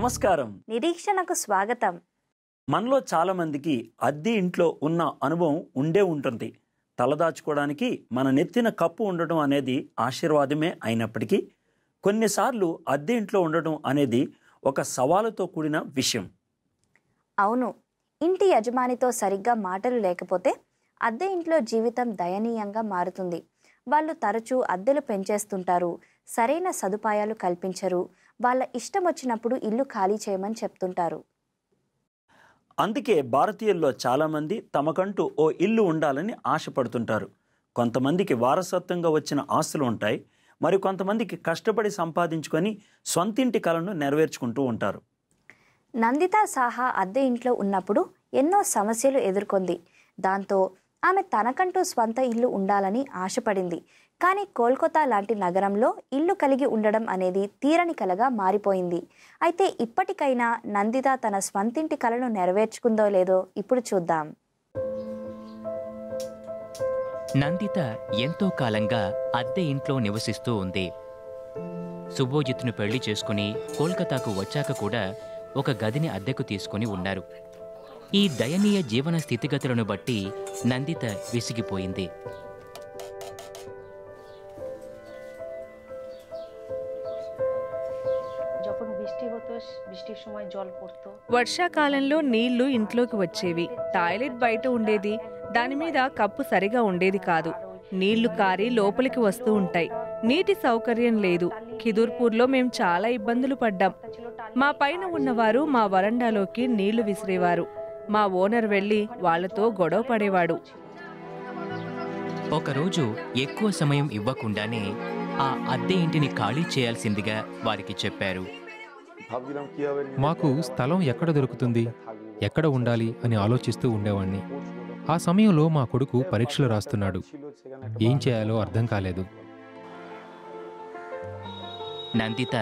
నమస్కారం. నిరీక్షణకు స్వాగతం. మనలో చాలా మందికి అద్దె ఇంట్లో ఉన్న అనుభవం ఉండే ఉంటుంది. తలదాచుకోవడానికి మన నెత్తిన కప్పు ఉండటం అనేది ఆశీర్వాదమే అయినప్పటికీ కొన్నిసార్లు అద్దె ఇంట్లో ఉండటం అనేది ఒక సవాలుతో కూడిన విషయం. అవును. ఇంటి యజమానితో సరిగ్గా మాటలు లేకపోతే అద్దె ఇంట్లో జీవితం దయనీయంగా మారుతుంది. వాళ్ళు తరచూ అద్దెలు పెంచేస్తుంటారు. సరైన సదుపాయాలు కల్పించరు. వాళ్ళ ఇష్టం వచ్చినప్పుడు ఇల్లు ఖాళీ చేయమని చెప్తుంటారు. అందుకే భారతీయుల్లో చాలామంది తమకంటూ ఓ ఇల్లు ఉండాలని ఆశపడుతుంటారు. కొంతమందికి వారసత్వంగా వచ్చిన ఆస్తులు ఉంటాయి. మరి కొంతమందికి కష్టపడి సంపాదించుకొని సొంతింటి కలను నెరవేర్చుకుంటూ ఉంటారు. నందిత సాహా అద్దె ఇంట్లో ఉన్నప్పుడు ఎన్నో సమస్యలు ఎదుర్కొంది. దాంతో ఆమె తనకంటూ స్వంత ఇల్లు ఉండాలని ఆశపడింది. కానీ కోల్కతా లాంటి నగరంలో ఇల్లు కలిగి ఉండడం అనేది తీరని కలగా మారిపోయింది. అయితే ఇప్పటికైనా నందిత తన స్వంతింటి కలను నెరవేర్చుకుందో లేదో ఇప్పుడు చూద్దాం. నందిత ఎంతో కాలంగా అద్దె ఇంట్లో నివసిస్తూ ఉంది. సుభోజిత్ను పెళ్ళి చేసుకుని కోల్కతాకు వచ్చాక కూడా ఒక గదిని అద్దెకు తీసుకుని ఉన్నారు. ఈ దయనీయ జీవన స్థితిగతులను బట్టి నందిత విసిగిపోయింది. వర్షాకాలంలో నీళ్ళు ఇంట్లోకి వచ్చేవి. టాయిలెట్ బయట ఉండేది. దాని మీద కప్పు సరిగా ఉండేది కాదు. నీళ్ళు కారి లోపలికి వస్తూ ఉంటాయి. నీటి సౌకర్యం లేదు. ఖిదూర్పూర్లో మేం చాలా ఇబ్బందులు పడ్డాం. మా పైన ఉన్నవారు మా వరండాలోకి నీళ్ళు విసిరేవారు. మా ఓనర్ వెళ్ళి వాళ్ళతో గొడవ పడేవాడు. ఒకరోజు ఎక్కువ సమయం ఇవ్వకుండానే ఆ అద్దె ఇంటిని ఖాళీ చేయాల్సిందిగా వారికి చెప్పారు. మాకు స్థలం ఎక్కడ దొరుకుతుంది? ఎక్కడ ఉండాలి అని ఆలోచిస్తూ ఉండేవాణ్ణి. ఆ సమయంలో మా కొడుకు పరీక్షలు రాస్తున్నాడు. ఏం చేయాలో అర్థం కాలేదు. నందిత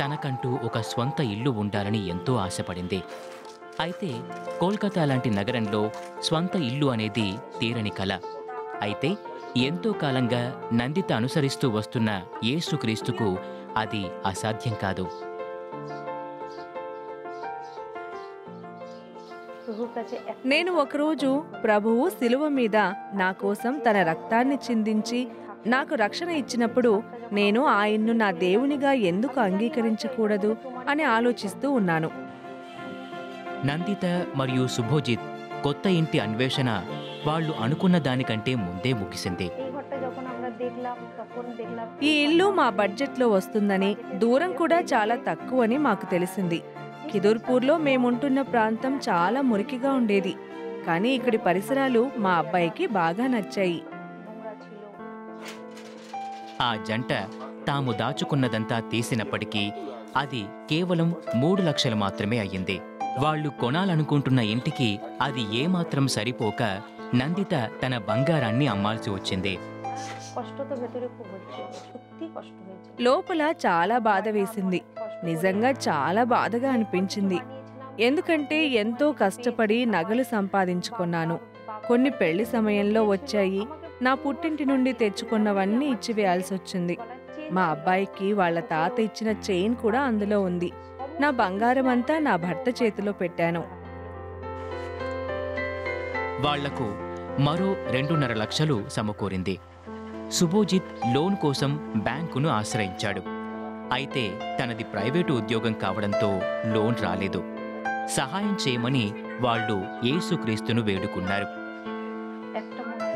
తనకంటూ ఒక స్వంత ఇల్లు ఉండాలని ఎంతో ఆశపడింది. అయితే కోల్కతా లాంటి నగరంలో స్వంత ఇల్లు అనేది తీరని కల. అయితే ఎంతో కాలంగా నందిత అనుసరిస్తూ వస్తున్న యేసుక్రీస్తుకు అది అసాధ్యం కాదు. నేను ఒకరోజు ప్రభువు సిలువ మీద నా కోసం తన రక్తాన్ని చిందించి నాకు రక్షణ ఇచ్చినప్పుడు నేను ఆయన్ను నా దేవునిగా ఎందుకు అంగీకరించకూడదు అని ఆలోచిస్తూ ఉన్నాను. నందిత మరియు శుభోజిత్ కొత్త ఇంటి అన్వేషణ వాళ్ళు అనుకున్న దానికంటే ముందే ముగిసింది. ఈ ఇల్లు మా బడ్జెట్లో వస్తుందని దూరం కూడా చాలా తక్కువని మాకు తెలిసింది. కిదోర్పూర్లో మేముంటున్న ప్రాంతం చాలా మురికిగా ఉండేది. కానీ ఇక్కడి పరిసరాలు మా అబ్బాయికి బాగా నచ్చాయి. ఆ జంట తాము దాచుకున్నదంతా తీసినప్పటికీ అది కేవలం మూడు లక్షలు మాత్రమే అయ్యింది. వాళ్ళు కొనాలనుకుంటున్న ఇంటికి అది ఏమాత్రం సరిపోక నందిత తన బంగారాన్ని అమ్మాల్సి వచ్చింది. లోపల చాలా బాధ వేసింది. నిజంగా చాలా బాధగా అనిపించింది. ఎందుకంటే ఎంతో కష్టపడి నగలు సంపాదించుకున్నాను. కొన్ని పెళ్ళి సమయంలో వచ్చాయి. నా పుట్టింటి నుండి తెచ్చుకున్నవన్నీ ఇచ్చివేయాల్సి వచ్చింది. మా అబ్బాయికి వాళ్ళ తాత ఇచ్చిన చైన్ కూడా అందులో ఉంది. నా బంగారం అంతా నా భర్త చేతిలో పెట్టాను. వాళ్ళకు మరో రెండున్నర లక్షలు సమకూరింది. సుభోజిత్ లోన్ కోసం బ్యాంకును ఆశ్రయించాడు. అయితే తనది ప్రైవేటు ఉద్యోగం కావడంతో లోన్ రాలేదు. సహాయం చేయమని వాళ్ళు యేసుక్రీస్తును వేడుకున్నారు.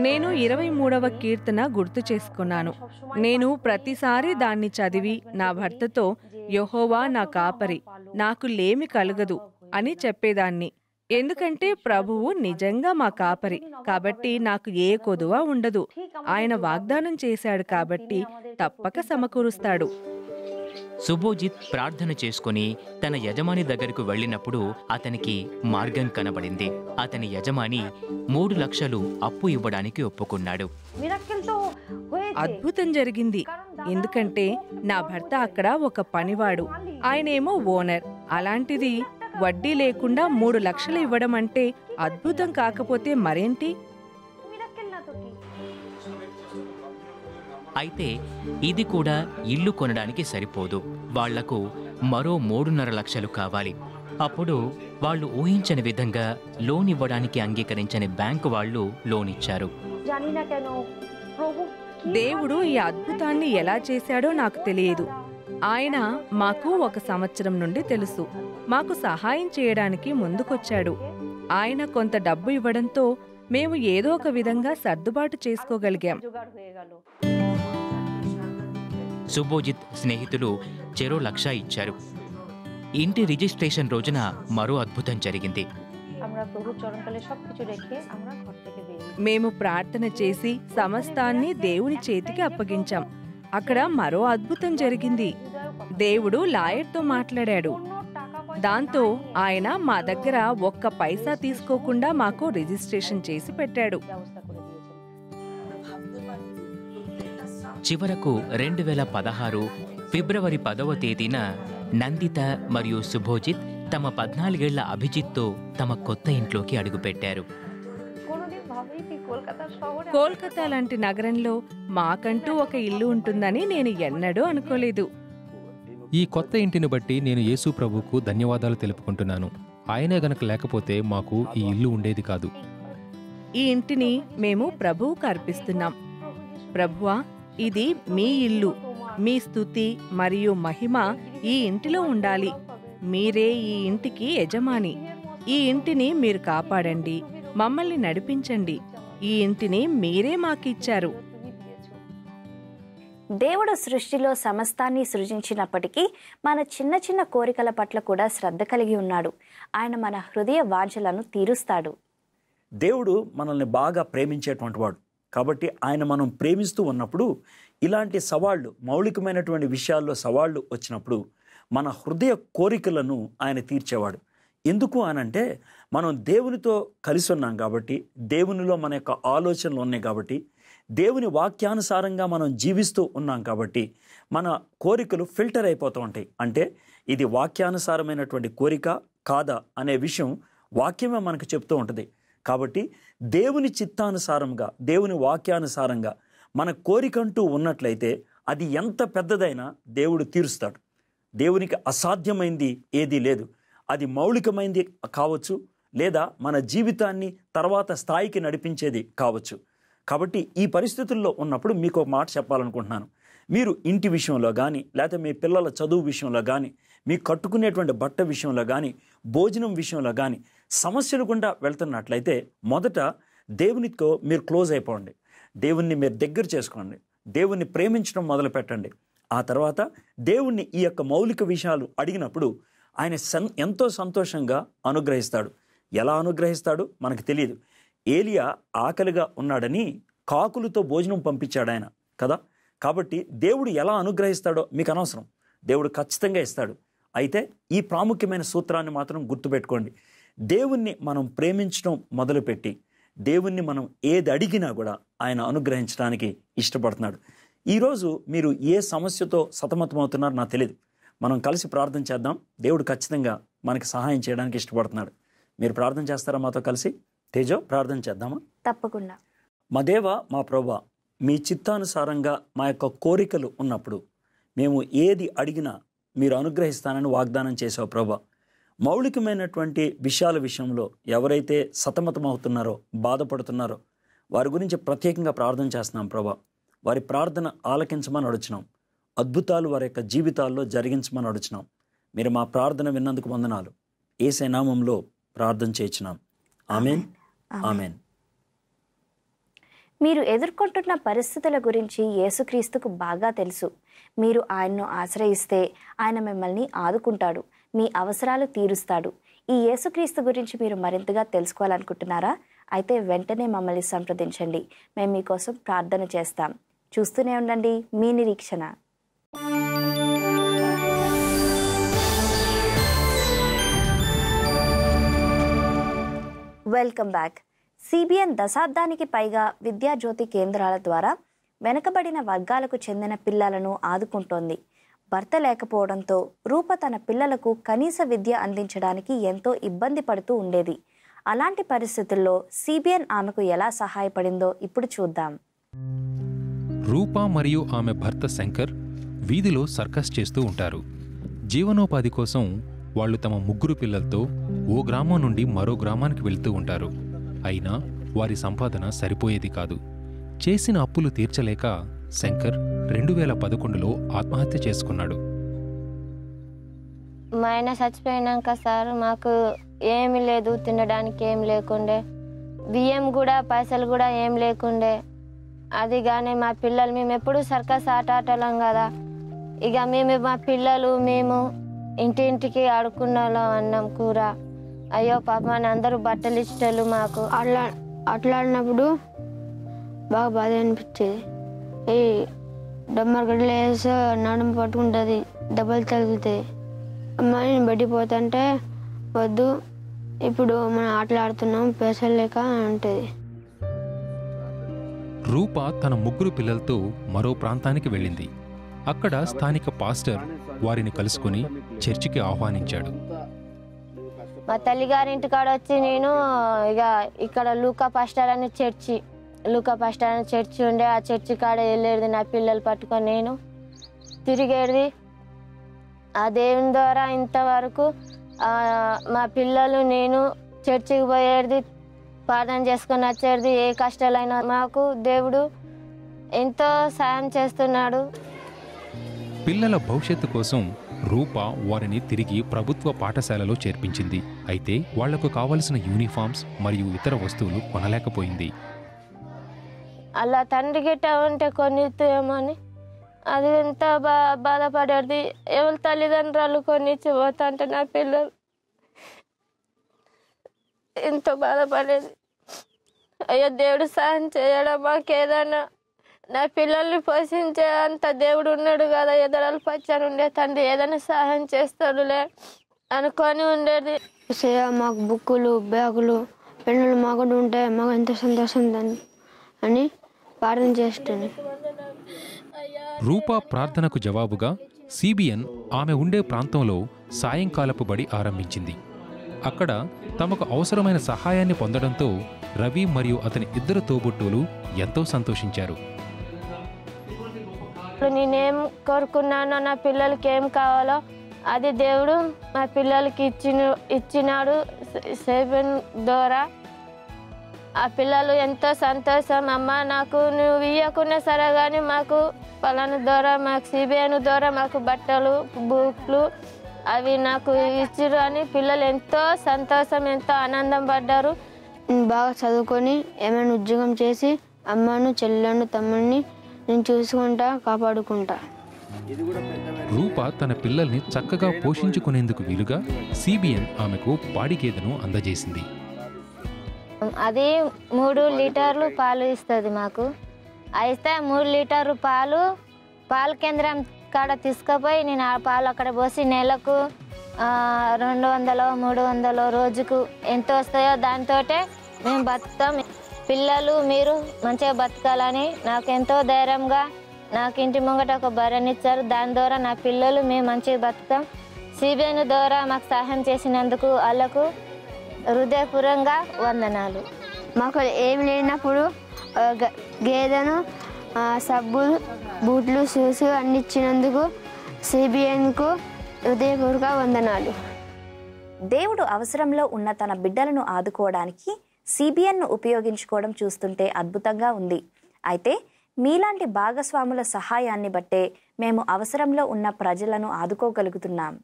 నేను ఇరవై మూడవ కీర్తన గుర్తు చేసుకున్నాను. నేను ప్రతిసారి దాన్ని చదివి నా భర్తతో యహోవా నా కాపరి నాకు లేమి కలగదు అని చెప్పేదాన్ని. ఎందుకంటే ప్రభువు నిజంగా మా కాపరి. కాబట్టి నాకు ఏ కొదువ ఉండదు. ఆయన వాగ్దానం చేశాడు కాబట్టి తప్పక సమకూరుస్తాడు. సుభోజిత్ ప్రార్థన చేసుకుని తన యజమాని దగ్గరకు వెళ్ళినప్పుడు అతనికి మార్గం కనబడింది. అతని యజమాని మూడు లక్షలు అప్పు ఇవ్వడానికి ఒప్పుకున్నాడు. అద్భుతం జరిగింది. ఎందుకంటే నా భర్త అక్కడ ఒక పనివాడు. ఆయనేమో ఓనర్. అలాంటిది వడ్డీ లేకుండా మూడు లక్షలు ఇవ్వడం అంటే అద్భుతం కాకపోతే మరేంటి? అయితే ఇది కూడా ఇల్లు కొనడానికి సరిపోదు. వాళ్ళకు మరో మూడున్నర లక్షలు కావాలి. అప్పుడు వాళ్ళు ఊహించని విధంగా లోన్ ఇవ్వడానికి అంగీకరించని బ్యాంకు వాళ్ళు లోన్ ఇచ్చారు. దేవుడు ఈ అద్భుతాన్ని ఎలా చేశాడో నాకు తెలియదు. ఆయన మాకు ఒక సంవత్సరం నుండి తెలుసు. మాకు సహాయం చేయడానికి ముందుకొచ్చాడు. ఆయన కొంత డబ్బు ఇవ్వడంతో మేము ఏదో ఒక విధంగా సర్దుబాటు చేసుకోగలిగాం. శుభోజిత్ స్నేహితులు చెరో లక్ష ఇచ్చారు. ఇంటి రిజిస్ట్రేషన్ రోజున మరో అద్భుతం జరిగింది. మేము ప్రార్థన చేసి సమస్తాన్ని దేవుని చేతికి అప్పగించాం. అక్కడ మరో అద్భుతం జరిగింది. దేవుడు లాయర్తో మాట్లాడాడు. దాంతో ఆయన మా దగ్గర ఒక్క పైసా తీసుకోకుండా మాకు రిజిస్ట్రేషన్ చేసి పెట్టాడు. చివరకు రెండు వేల పదహారు ఫిబ్రవరి పదవ తేదీన నందిత మరియు సుభోజిత్ తమ పద్నాలుగేళ్ళ అభిజిత్తో తమ కొత్త ఇంట్లోకి అడుగుపెట్టారు. కోల్కతా లాంటి నగరంలో మాకంటూ ఒక ఇల్లు ఉంటుందని నేను ఎన్నడూ అనుకోలేదు. ఈ కొత్త ఇంటిని బట్టి నేను యేసు ప్రభువుకు ధన్యవాదాలు తెలుపుకుంటున్నాను. ఆయనే గనక లేకపోతే మాకు ఈ ఇల్లు ఉండేది కాదు. ఈ ఇంటిని మేము ప్రభువుకు అర్పిస్తున్నాం. ప్రభువా ఇది మీ ఇల్లు. మీ స్థుతి మరియు మహిమ ఈ ఇంటిలో ఉండాలి. మీరే ఈ ఇంటికి యజమాని. ఈ ఇంటిని మీరు కాపాడండి. మమ్మల్ని నడిపించండి. ఈ ఇంటిని మీరే మాకిచ్చారు. దేవుడు సృష్టిలో సమస్తాన్ని సృజించినప్పటికీ మన చిన్న చిన్న కోరికల పట్ల కూడా శ్రద్ధ కలిగి ఉన్నాడు. ఆయన మన హృదయ వాంఛలను తీరుస్తాడు. దేవుడు మనల్ని బాగా ప్రేమించేటువంటి వాడు. కాబట్టి ఆయన మనం ప్రేమిస్తూ ఉన్నప్పుడు ఇలాంటి సవాళ్ళు మౌలికమైనటువంటి విషయాల్లో సవాళ్ళు వచ్చినప్పుడు మన హృదయ కోరికలను ఆయన తీర్చేవాడు. ఎందుకు అనంటే మనం దేవునితో కలిసి ఉన్నాం కాబట్టి దేవునిలో మన యొక్క ఆలోచనలు ఉన్నాయి కాబట్టి దేవుని వాక్యానుసారంగా మనం జీవిస్తూ ఉన్నాం కాబట్టి మన కోరికలు ఫిల్టర్ అయిపోతూ ఉంటాయి. అంటే ఇది వాక్యానుసారమైనటువంటి కోరిక కాదా అనే విషయం వాక్యమే మనకు చెప్తూ ఉంటుంది. కాబట్టి దేవుని చిత్తానుసారంగా దేవుని వాక్యానుసారంగా మన కోరికంటూ ఉన్నట్లయితే అది ఎంత పెద్దదైనా దేవుడు తీరుస్తాడు. దేవునికి అసాధ్యమైంది ఏదీ లేదు. అది మౌలికమైంది కావచ్చు లేదా మన జీవితాన్ని తర్వాత స్థాయికి నడిపించేది కావచ్చు. కాబట్టి ఈ పరిస్థితుల్లో ఉన్నప్పుడు మీకు ఒక మాట చెప్పాలనుకుంటున్నాను. మీరు ఇంటి విషయంలో కానీ లేకపోతే మీ పిల్లల చదువు విషయంలో కానీ మీ కట్టుకునేటువంటి బట్ట విషయంలో కానీ భోజనం విషయంలో కానీ సమస్యలు గుండా వెళ్తున్నట్లయితే మొదట దేవునితో మీరు క్లోజ్ అయిపోండి. దేవుణ్ణి మీరు దగ్గర చేసుకోండి. దేవుణ్ణి ప్రేమించడం మొదలు పెట్టండి. ఆ తర్వాత దేవుణ్ణి ఈ యొక్క మౌలిక విషయాలు అడిగినప్పుడు ఆయన సన్ ఎంతో సంతోషంగా అనుగ్రహిస్తాడు. ఎలా అనుగ్రహిస్తాడు? మనకు తెలియదు ఏలియా ఆకలిగా ఉన్నాడని కాకులతో భోజనం పంపించాడు ఆయన కదా? కాబట్టి దేవుడు ఎలా అనుగ్రహిస్తాడో మీకు అనవసరం. దేవుడు ఖచ్చితంగా ఇస్తాడు. అయితే ఈ ప్రాముఖ్యమైన సూత్రాన్ని మాత్రం గుర్తుపెట్టుకోండి. దేవుణ్ణి మనం ప్రేమించడం మొదలుపెట్టి దేవుణ్ణి మనం ఏది అడిగినా కూడా ఆయన అనుగ్రహించడానికి ఇష్టపడుతున్నాడు. ఈరోజు మీరు ఏ సమస్యతో సతమతమవుతున్నారో నాకు తెలియదు మనం కలిసి ప్రార్థన చేద్దాం. దేవుడు ఖచ్చితంగా మనకి సహాయం చేయడానికి ఇష్టపడుతున్నాడు. మీరు ప్రార్థన చేస్తారా మాతో కలిసి? తేజో ప్రార్థన చేద్దామా? తప్పకుండా. మా దేవ మా ప్రభా మీ చిత్తానుసారంగా మా యొక్క కోరికలు ఉన్నప్పుడు మేము ఏది అడిగినా మీరు అనుగ్రహిస్తానని వాగ్దానం చేసావు ప్రభా. మౌలికమైనటువంటి విషయాల విషయంలో ఎవరైతే సతమతమవుతున్నారో బాధపడుతున్నారో వారి గురించి ప్రత్యేకంగా ప్రార్థన చేస్తున్నాం ప్రభా. వారి ప్రార్థన ఆలకించమని అడుచున్నాం. అద్భుతాలు వారి యొక్క జీవితాల్లో జరిగించమని అడుచున్నాం. మీరు మా ప్రార్థన విన్నందుకు వందనాలు. ఏసే నామంలో ప్రార్థన చేయించినాం ఆమెన్. ఆమెన్. మీరు ఎదుర్కొంటున్న పరిస్థితుల గురించి యేసుక్రీస్తుకు బాగా తెలుసు. మీరు ఆయన్ను ఆశ్రయిస్తే ఆయన మిమ్మల్ని ఆదుకుంటాడు మీ అవసరాలు తీరుస్తాడు. ఈ యేసుక్రీస్తు గురించి మీరు మరింతగా తెలుసుకోవాలనుకుంటున్నారా? అయితే వెంటనే మమ్మల్ని సంప్రదించండి. మేము మీకోసం ప్రార్థన చేస్తాం. చూస్తూనే ఉండండి మీ నిరీక్షణ. Welcome back. సిబిఎన్ దశాబ్దానికి పైగా విద్యాజ్యోతి కేంద్రాల ద్వారా వెనుకబడిన వర్గాలకు చెందిన పిల్లలను ఆదుకుంటోంది. భర్త లేకపోవడంతో రూప తన పిల్లలకు కనీస విద్య అందించడానికి ఎంతో ఇబ్బంది పడుతూ ఉండేది. అలాంటి పరిస్థితుల్లో సిబిఎన్ ఆమెకు ఎలా సహాయపడిందో ఇప్పుడు చూద్దాం. రూప మరియు ఆమె భర్త శంకర్ వీధిలో సర్కస్ చేస్తూ ఉంటారు. జీవనోపాధి కోసం వాళ్ళు తమ ముగ్గురు పిల్లలతో ఓ గ్రామం నుండి మరో గ్రామానికి వెళ్తూ ఉంటారు. అయినా వారి సంపాదన సరిపోయేది కాదు. చేసిన అప్పులు తీర్చలేక శంకర్ రెండు వేల పదకొండులో ఆత్మహత్య చేసుకున్నాడు. మా ఆయన చచ్చిపోయినాక సార్ మాకు ఏమి లేదు తినడానికి ఏం లేకుండే. బియ్యం కూడా పైసలు కూడా ఏం లేకుండే. అది కానీ మా పిల్లలు మేము ఎప్పుడు సర్కస్ ఆట ఆటలం కదా. ఇక మేము మా పిల్లలు మేము ఇంటింటికి ఆడుకున్నాం అన్నం కూర. అయ్యో పాప అని అందరూ బట్టలు ఇష్టలు మాకు. అట్లా అట్లా ఆడినప్పుడు బాగా బాధ అనిపించేది. ఈ డమ్మర్ గడ్డలు వేసి నడుము పట్టుకుంటుంది దెబ్బలు తగులుతాయి. అమ్మ నేను బయటికి పోతుంటే వద్దు ఇప్పుడు మనం ఆటలు ఆడుతున్నాం పైసలు లేక అంటది. రూప తన ముగ్గురు పిల్లలతో మరో ప్రాంతానికి వెళ్ళింది. అక్కడ స్థానిక పాస్టర్ వారిని కలుసుకుని చర్చికి ఆహ్వానించాడు. మా తల్లిగారి ఇంటికాడ వచ్చి నేను ఇక ఇక్కడ లూకా పాస్టర్ అనే చర్చి లూకా పాస్టర్ అనే చర్చి ఉండే ఆ చర్చి కాడ వెళ్ళేది నా పిల్లలు పట్టుకొని నేను. తిరిగేది ఆ దేవుని ద్వారా ఇంతవరకు మా పిల్లలు నేను చర్చికి పోయేది ప్రార్థన చేసుకొని వచ్చేది ఏ కష్టాలైనా మాకు దేవుడు ఎంతో సాయం చేస్తున్నాడు. పిల్లల భవిష్యత్తు కోసం రూప వారిని తిరిగి ప్రభుత్వ పాఠశాలలో చేర్పించింది. అయితే వాళ్ళకు కావలసిన యూనిఫామ్స్ మరియు ఇతర వస్తువులు కొనలేకపోయింది. అలా తండ్రి గిట్ట ఉంటే కొనిద్దేమో అది ఎంత బా బాధపడేది? ఎవరి తల్లిదండ్రులు కొనిచ్చి పోతుంటే నా పిల్లలు? ఎంతో బాధపడేది? అయ్యో దేవుడు సహాయం చేయడం మాకేదైనా నా పిల్లల్ని పోషించే అంత దేవుడు ఉన్నాడు కదా. ఎదరలు పచ్చని ఉండే తండ్రి ఏదైనా సహాయం చేస్తాడులే అనుకొని ఉండేది. మాకు బుక్కులు బ్యాగులు పెన్నులు మాకు కూడా ఉంటే మాకు ఎంత సంతోషం దాన్ని అని ప్రార్థన చేస్తుంది రూప ప్రార్థనకు జవాబుగా సిబిఎన్ ఆమె ఉండే ప్రాంతంలో సాయంకాలపు బడి ఆరంభించింది. అక్కడ తమకు అవసరమైన సహాయాన్ని పొందడంతో రవి మరియు అతని ఇద్దరు తోబుట్టువులు ఎంతో సంతోషించారు. నేనేం కోరుకున్నానో నా పిల్లలకి ఏం కావాలో అది దేవుడు మా పిల్లలకి ఇచ్చిన ఇచ్చినాడు సేవన్ ద్వారా. ఆ పిల్లలు ఎంతో సంతోషం. అమ్మ నాకు నువ్వు ఇవ్వకున్నా సరే కానీ మాకు పలాను ద్వారా మాకు సిబిఐను ద్వారా మాకు బట్టలు బుక్లు అవి నాకు ఇచ్చిరు అని పిల్లలు ఎంతో సంతోషం ఎంతో ఆనందం పడ్డారు. బాగా చదువుకొని ఏమైనా ఉద్యోగం చేసి అమ్మను చెల్లెను తమ్ముడిని నేను చూసుకుంటా కాపాడుకుంటా. రూప తన పిల్లల్ని చక్కగా పోషించుకునేందుకు వీలుగా సిబిఎన్ ఆమెకు పాడి గేదెను అందజేసింది. అది మూడు లీటర్లు పాలు ఇస్తుంది మాకు. అయితే మూడు లీటర్లు పాలు పాల కేంద్రం కాడ తీసుకుపోయి నేను ఆ పాలు అక్కడ పోసి నెలకు రెండు వందలు మూడు వందలు రోజుకు ఎంత వస్తాయో దాంతో మేము బతుకుతాం. పిల్లలు మీరు మంచిగా బతకాలని నాకు ఎంతో ధైర్యంగా నాకు ఇంటి ముంగట ఒక బర్రెనిచ్చారు దాని ద్వారా నా పిల్లలు మేము మంచిగా బతుకుతాం. సిబిఎన్ ద్వారా మాకు సహాయం చేసినందుకు వాళ్ళకు హృదయపూర్వంగా వందనాలు. మాకు ఏం లేనప్పుడు గేదెను సబ్బు సబ్బులు బూట్లు షూస్ అన్ని ఇచ్చినందుకు సిబిఎన్కు హృదయపూర్వక వందనాలు. దేవుడు అవసరంలో ఉన్న తన బిడ్డలను ఆదుకోవడానికి సిబిఎన్ను ఉపయోగించుకోవడం చూస్తుంటే అద్భుతంగా ఉంది. అయితే మీలాంటి భాగస్వాముల సహాయాన్ని బట్టే మేము అవసరంలో ఉన్న ప్రజలను ఆదుకోగలుగుతున్నాం.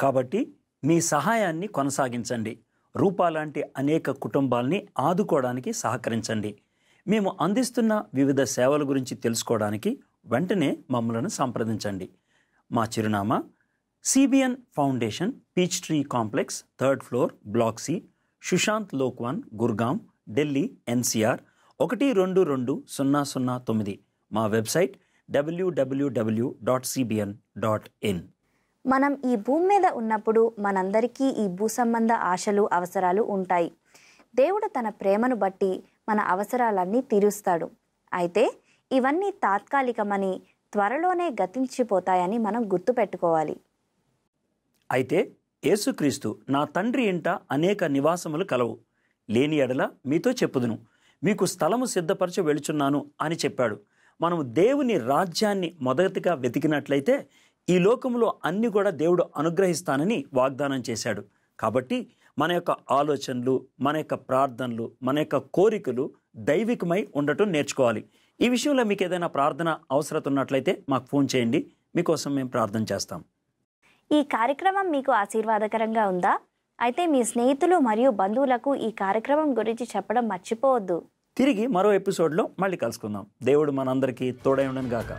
కాబట్టి మీ సహాయాన్ని కొనసాగించండి. రూపా లాంటి అనేక కుటుంబాల్ని ఆదుకోవడానికి సహకరించండి. మేము అందిస్తున్న వివిధ సేవల గురించి తెలుసుకోవడానికి వెంటనే మమ్మలను సంప్రదించండి. మా చిరునామా CBN foundation peach tree complex third floor block C Sushant లోక్వాన్ Gurgaon Delhi NCR ఒకటి రెండు రెండు సున్నా సున్నా తొమ్మిది. మా website W W W dot CBN dot in మనం ఈ భూమి మీద ఉన్నప్పుడు మనందరికీ ఈ భూ సంబంధ ఆశలు అవసరాలు ఉంటాయి. దేవుడు తన ప్రేమను బట్టి మన అవసరాలన్నీ తీరుస్తాడు. అయితే ఇవన్నీ తాత్కాలికమని త్వరలోనే గతించిపోతాయని మనం గుర్తుపెట్టుకోవాలి. అయితే యేసుక్రీస్తు నా తండ్రి ఇంట అనేక నివాసములు కలవు. లేని ఎడల మీతో చెప్పుదును. మీకు స్థలము సిద్ధపరచ వెళుచున్నాను అని చెప్పాడు. మనము దేవుని రాజ్యాన్ని మొదటిగా వెతికినట్లయితే ఈ లోకంలో అన్ని కూడా దేవుడు అనుగ్రహిస్తానని వాగ్దానం చేశాడు. కాబట్టి మన యొక్క ఆలోచనలు మన యొక్క ప్రార్థనలు మన యొక్క కోరికలు దైవికమై ఉండటం నేర్చుకోవాలి. ఈ విషయంలో మీకు ఏదైనా ప్రార్థన అవసరత ఉన్నట్లయితే మాకు ఫోన్ చేయండి. మీకోసం మేము ప్రార్థన చేస్తాం. ఈ కార్యక్రమం మీకు ఆశీర్వాదకరంగా ఉందా? అయితే మీ స్నేహితులు మరియు బంధువులకు ఈ కార్యక్రమం గురించి చెప్పడం మర్చిపోవద్దు. తిరిగి మరో ఎపిసోడ్లో మళ్ళీ కలుసుకుందాం. దేవుడు మనందరికీ తోడై ఉండను గాక